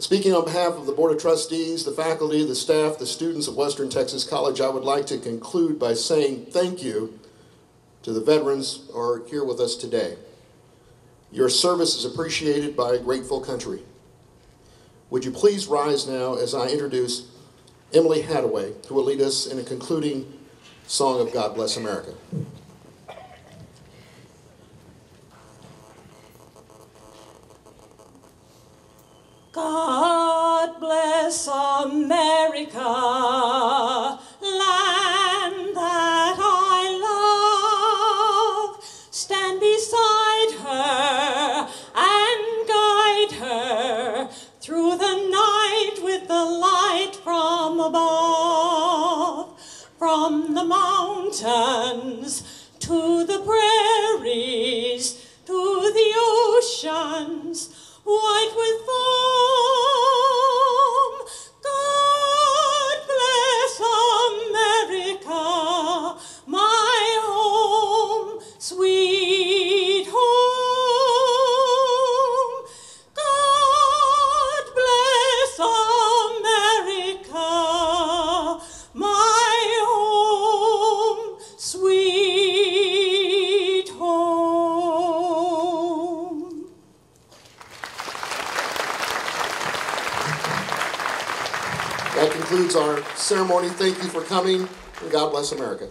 Speaking on behalf of the Board of Trustees, the faculty, the staff, the students of Western Texas College, I would like to conclude by saying thank you to the veterans who are here with us today. Your service is appreciated by a grateful country. Would you please rise now as I introduce Emily Hadaway, who will lead us in a concluding song of God Bless America. God bless America, land that I love. Stand beside her and guide her through the night with the light from above. From the mountains to the prairies to the oceans white with foam. That concludes our ceremony. Thank you for coming, and God bless America.